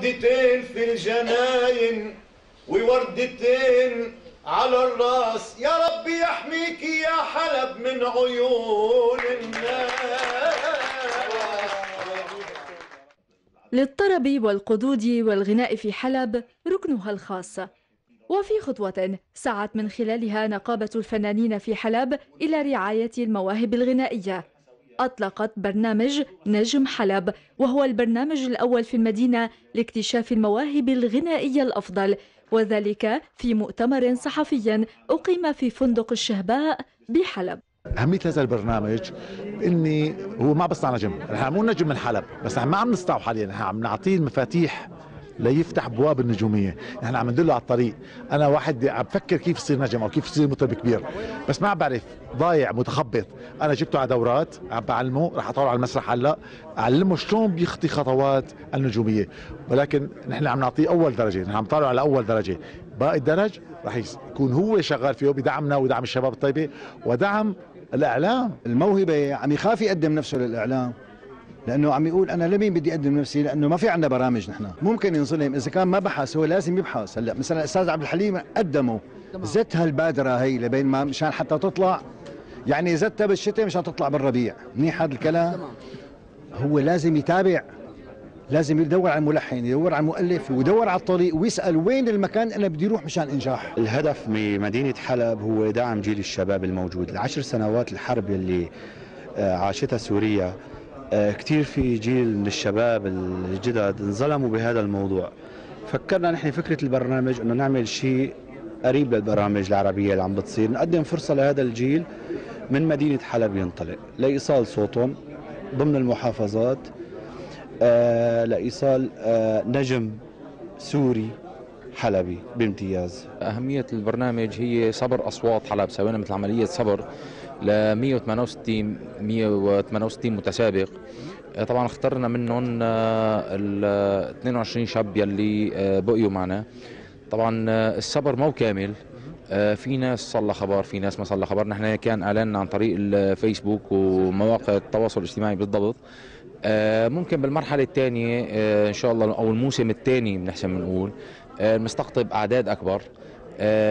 وردتين في الجناين ووردتين على الرأس. يا رب يحميك يا حلب من عيون الناس. للطرب والقدود والغناء في حلب ركنها الخاص. وفي خطوة سعت من خلالها نقابة الفنانين في حلب إلى رعاية المواهب الغنائية. أطلقت برنامج نجم حلب وهو البرنامج الأول في المدينة لاكتشاف المواهب الغنائية الأفضل وذلك في مؤتمر صحفي أقيم في فندق الشهباء بحلب. أهمية هذا البرنامج إني هو ما بصنع نجم، نحن مو نجم من حلب، بس نحن ما عم نصنعه حاليا، نحن عم نعطيه المفاتيح ليفتح أبواب النجومية، نحن عم ندله على الطريق، أنا واحد عم بفكر كيف يصير نجم أو كيف يصير مطرب كبير، بس ما بعرف ضايع متخبط، أنا جبته على دورات عم بعلمه، رح أطلعه على المسرح هلأ، أعلمه شلون بيخطي خطوات النجومية، ولكن نحن عم نعطيه أول درجة، نحن عم نطالعه على أول درجة، باقي الدرج رح يكون هو شغال فيه بدعمنا ودعم الشباب الطيبة. ودعم الإعلام. الموهبة عم يخاف يقدم نفسه للإعلام. لأنه عم يقول أنا لمين بدي أقدم نفسي؟ لأنه ما في عندنا برامج نحن. ممكن ينظلم. إذا كان ما بحث هو لازم يبحث. هلأ مثلا الاستاذ عبد الحليم قدمه زت هالبادرة هي لبين ما مشان حتى تطلع. يعني زتها بالشتاء مشان تطلع بالربيع. منيح هذا الكلام؟ هو لازم يتابع. لازم يدور على الملحن يدور على المؤلف ويدور على الطريق ويسأل وين المكان اللي بدي يروح مشان إنجاح. الهدف من مدينه حلب هو دعم جيل الشباب الموجود. العشر سنوات الحرب اللي آه، عاشتها سوريا آه، كثير في جيل من الشباب الجدد انظلموا بهذا الموضوع. فكرنا نحن فكرة البرنامج إنه نعمل شيء قريب للبرامج العربية اللي عم بتصير نقدم فرصة لهذا الجيل من مدينة حلب ينطلق لإيصال صوتهم ضمن المحافظات آه لإيصال آه نجم سوري حلبي بامتياز. أهمية البرنامج هي صبر أصوات حلب سوينا مثل عملية صبر ل 168 168 متسابق. آه، طبعا اخترنا منهم آه، ال 22 شاب يلي آه، بقيوا معنا. طبعا الصبر مو كامل. في ناس صلى خبر في ناس ما صلى خبر. نحن كان إعلاننا عن طريق الفيسبوك ومواقع التواصل الاجتماعي بالضبط. ممكن بالمرحلة الثانية إن شاء الله أو الموسم الثاني بنحسن بنقول بنستقطب أعداد أكبر.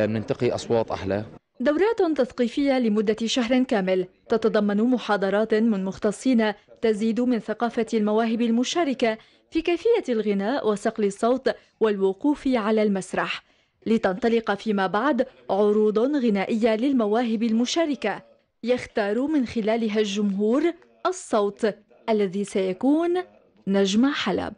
بننتقي أصوات أحلى. دورات تثقيفية لمدة شهر كامل. تتضمن محاضرات من مختصين تزيد من ثقافة المواهب المشاركة في كيفية الغناء وصقل الصوت والوقوف على المسرح. لتنطلق فيما بعد عروض غنائية للمواهب المشاركة يختار من خلالها الجمهور الصوت الذي سيكون نجم حلب.